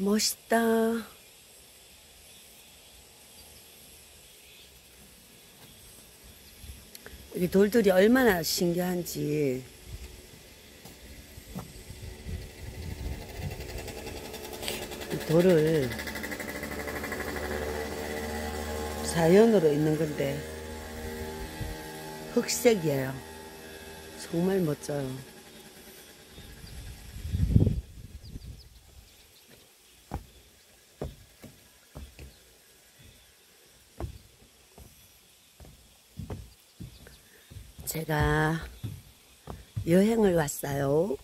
멋있다. 이 돌들이 얼마나 신기한지. 이 돌을 자연으로 있는 건데 흑색이에요. 정말 멋져요. 제가 여행을 왔어요.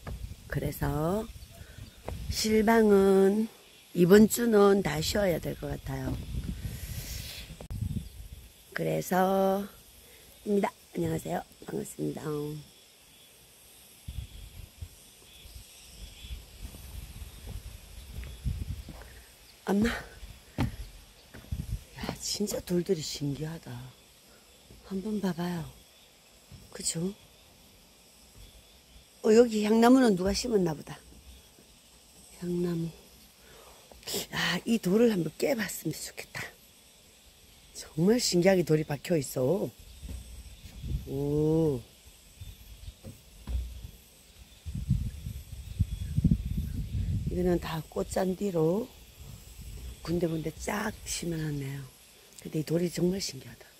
그래서 실방은 이번 주는 다 쉬어야 될 것 같아요. 그래서 입니다. 안녕하세요. 반갑습니다. 엄마. 야, 진짜 돌들이 신기하다. 한번 봐봐요. 그죠? 어, 여기 향나무는 누가 심었나 보다. 향나무. 아, 이 돌을 한번 깨봤으면 좋겠다. 정말 신기하게 돌이 박혀 있어. 오. 이거는 다 꽃잔디로 군데군데 쫙 심어놨네요. 근데 이 돌이 정말 신기하다.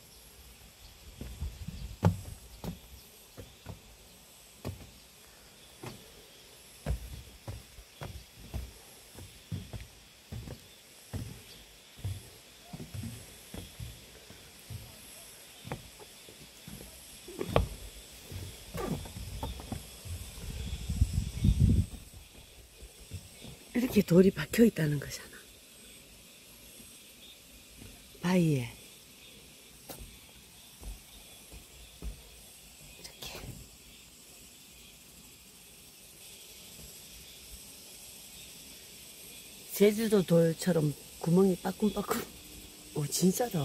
이렇게 돌이 박혀 있다는 거잖아. 바위에. 이렇게. 제주도 돌처럼 구멍이 빠끔빠끔. 오, 진짜다.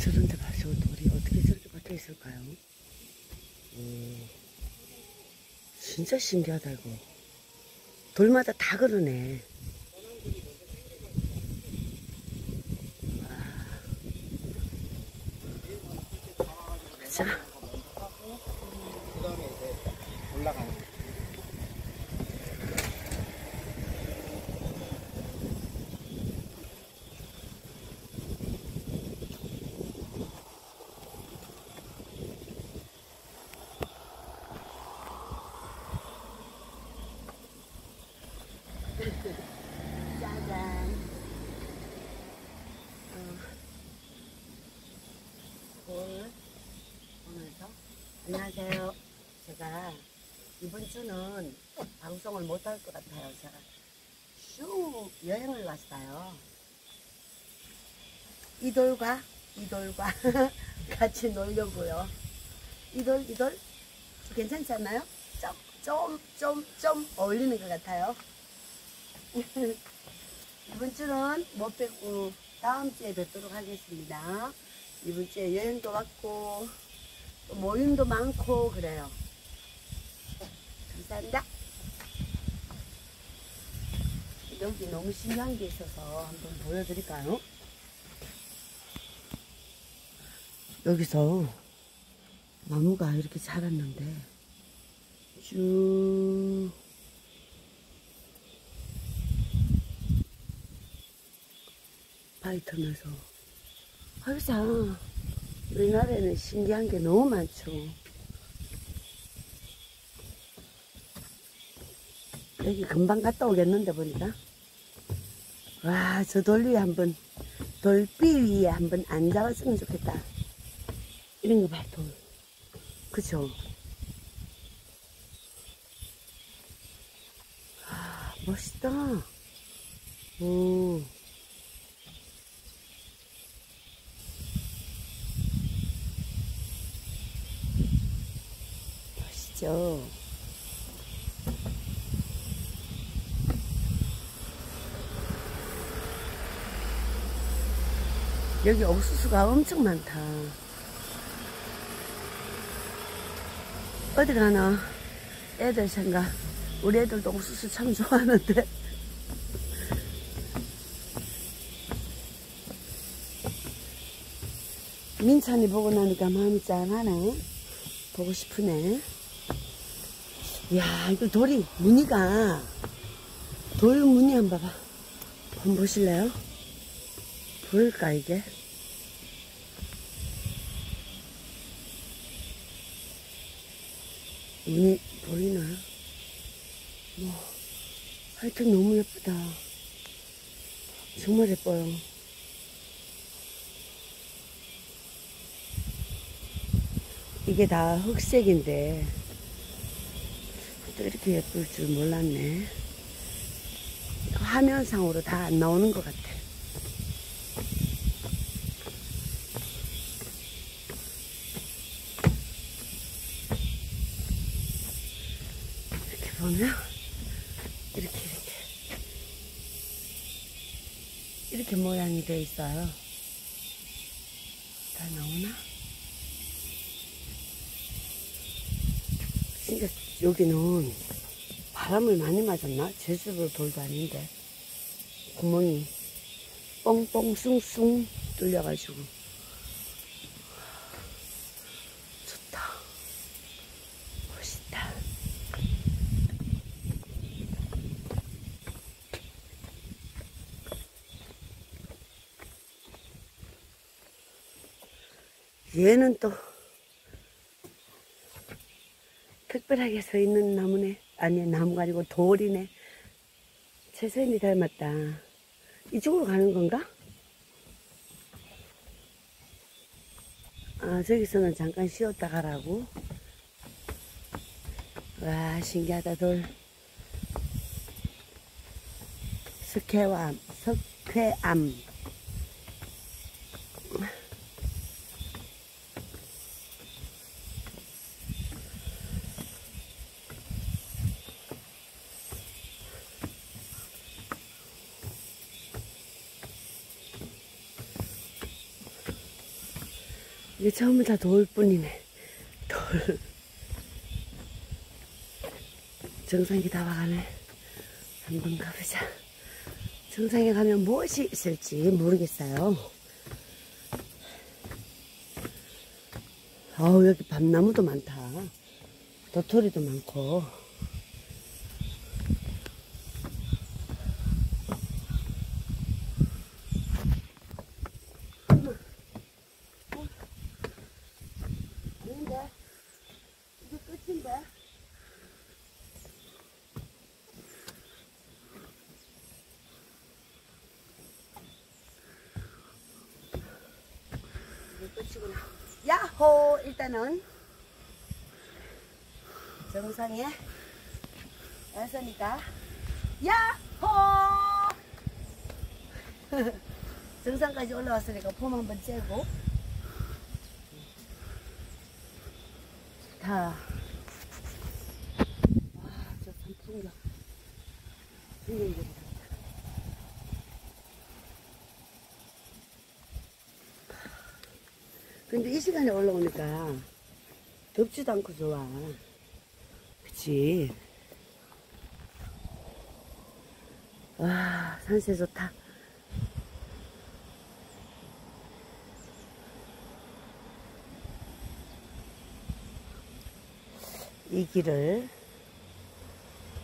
저런데 봐, 저 돌이 어떻게 저렇게 박혀 있을까요? 오, 진짜 신기하다, 이거. 돌마다 다 그러네. 자, 그 다음에 이제 올라가는 거. 짜잔. 어, 돌, 보면서. 안녕하세요. 제가 이번 주는 방송을 못 할 것 같아요. 제가 쭉 여행을 왔어요. 이 돌과 이 돌과 같이 놀려고요. 이 돌, 이 돌? 괜찮지 않나요? 좀, 좀, 좀, 좀 어울리는 것 같아요. 이번 주는 못 뵙고 다음 주에 뵙도록 하겠습니다. 이번 주에 여행도 왔고 또 모임도 많고 그래요. 감사합니다. 여기 너무 신기한 게 있어서 한번 보여드릴까요? 여기서 나무가 이렇게 자랐는데 쭉 파이터면서 항상 우리나라에는 신기한 게 너무 많죠. 여기 금방 갔다 오겠는데 보니까 와 저 돌 위에 한번 돌비 위에 한번 앉아봤으면 좋겠다. 이런 거 봐, 돌. 그죠? 아, 멋있다. 오. 있죠. 여기 옥수수가 엄청 많다. 어디 가나? 애들 생각. 우리 애들도 옥수수 참 좋아하는데. 민찬이 보고 나니까 마음이 짠하네. 보고 싶으네. 이야, 이거 돌이, 무늬가, 돌 무늬 한번 봐봐. 한번 보실래요? 보일까, 이게? 무늬, 보이나요? 뭐, 하여튼 너무 예쁘다. 정말 예뻐요. 이게 다 흑색인데, 또 이렇게 예쁠 줄 몰랐네. 화면상으로 다 안 나오는 것 같아. 이렇게 보면, 이렇게, 이렇게. 이렇게 모양이 돼 있어요. 다 나오나? 진짜 여기는 바람을 많이 맞았나? 제주도 돌도 아닌데 구멍이 뻥뻥 숭숭 뚫려가지고. 좋다. 멋있다. 얘는 또 특별하게 서 있는 나무네. 아니, 나무가 아니고 돌이네. 최선이 닮았다. 이쪽으로 가는 건가? 아, 저기서는 잠깐 쉬었다 가라고. 와, 신기하다, 돌. 석회암, 석회암. 이게 전부 다 돌뿐이네. 돌. 정상이 다 와가네. 한번 가보자. 정상에 가면 무엇이 있을지 모르겠어요. 어우, 여기 밤나무도 많다. 도토리도 많고. 아닌데? 이게 끝이구나. 야호! 일단은 정상에 왔으니까 야호! 정상까지 올라왔으니까 폼 한번 째고 다. 와, 저 산풍경. 풍경들이다. 근데 이 시간에 올라오니까 덥지도 않고 좋아. 그치? 와, 산세 좋다. 이 길을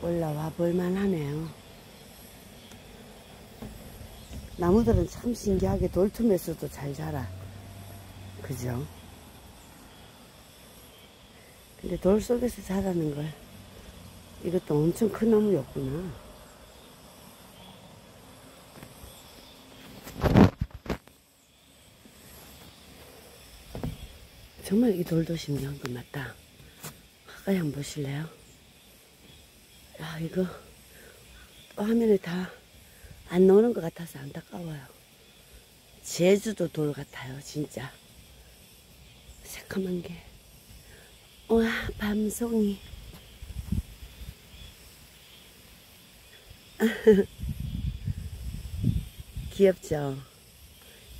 올라와 볼만 하네요. 나무들은 참 신기하게 돌틈에서도 잘 자라. 그죠? 근데 돌 속에서 자라는 걸 이것도 엄청 큰 나무였구나. 정말 이 돌도 신기한 것 같다. 가까이 한번 보실래요? 야, 이거 화면에 다 안 나오는 것 같아서 안타까워요. 제주도 돌 같아요, 진짜. 새까만 게. 와, 밤송이. 귀엽죠?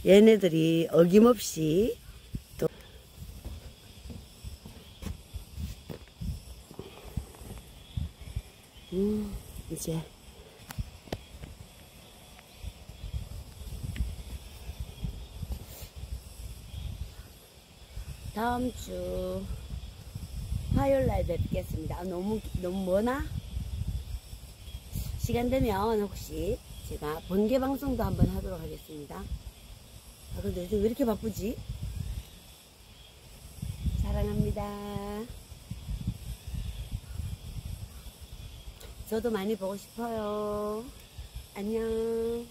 얘네들이 어김없이 또 음, 이제 다음 주 화요일 날 뵙겠습니다. 아, 너무 너무 뭐나? 시간 되면 혹시 제가 번개 방송도 한번 하도록 하겠습니다. 아 근데 요즘 왜 이렇게 바쁘지? 사랑합니다. 저도 많이 보고 싶어요. 안녕.